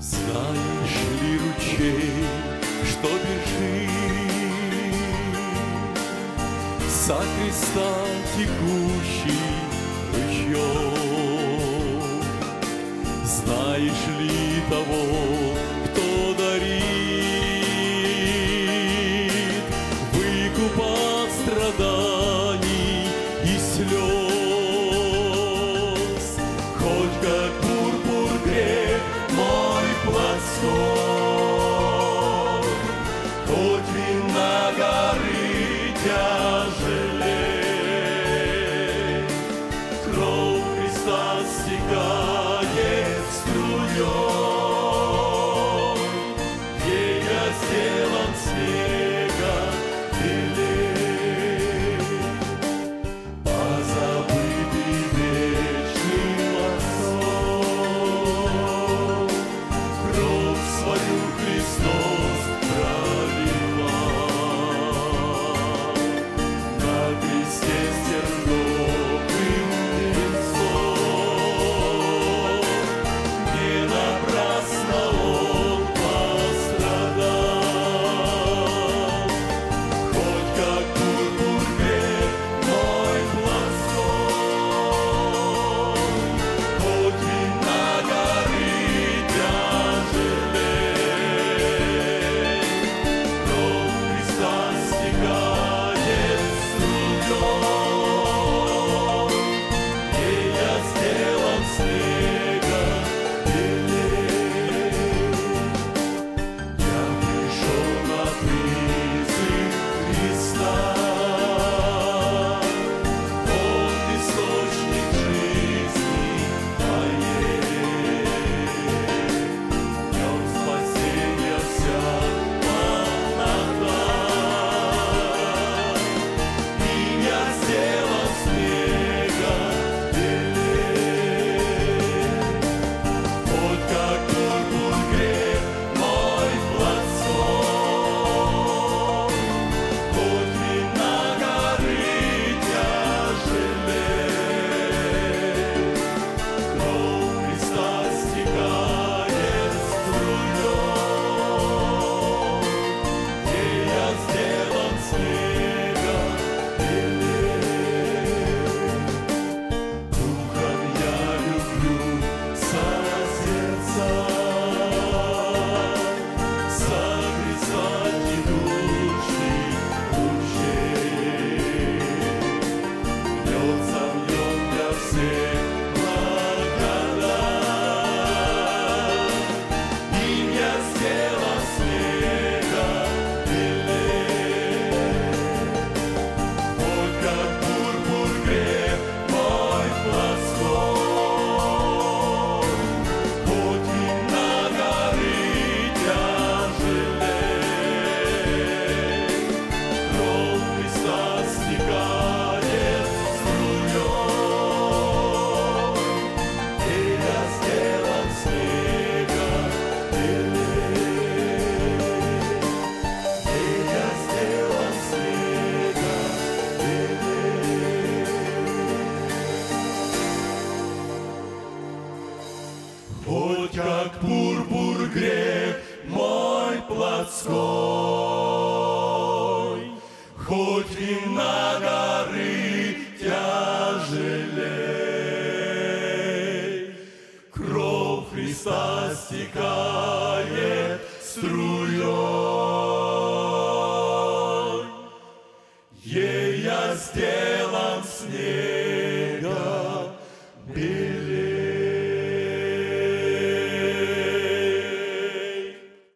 Знаешь ли ручей, что бежит За креста текущий ручеек? Знаешь ли того, кто дарит Выкуп от страданий и слез? Хоть как Хоть как пурпур грех мой плотской, Хоть на горы тяжелей, Кровь Христа стекает струей.